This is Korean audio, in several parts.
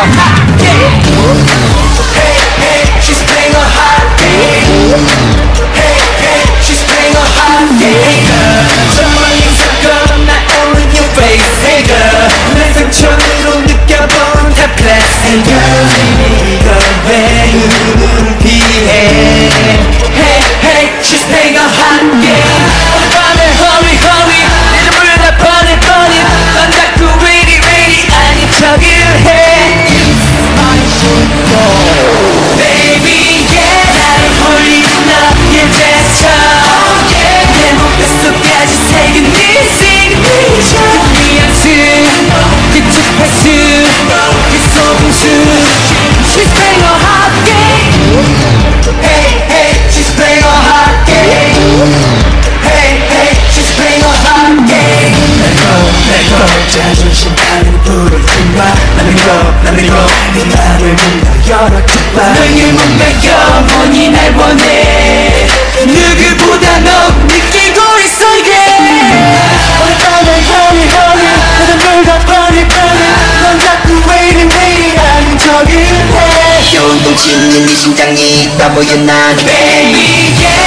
a hot game. Hey, hey, she's playing a hot game. Hey, hey, she's playing a hot game. Hey girl, 정말 인사건 나 all in your face. Hey girl, 내 상처로 느껴본 다 class. Hey girl. 허락해봐 너의 몸과 영원히 날 원해. 누구보다 너 느끼고 있어 yeah 어쩌면 honey honey 나도 물다 funny funny 넌 자꾸 waiting waiting 하는 척을 해. 겨운동 치는 네 심장이 보여 난 Baby yeah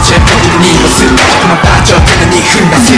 이제 모든 이것은 자꾸만 빠져드는 이 흑마스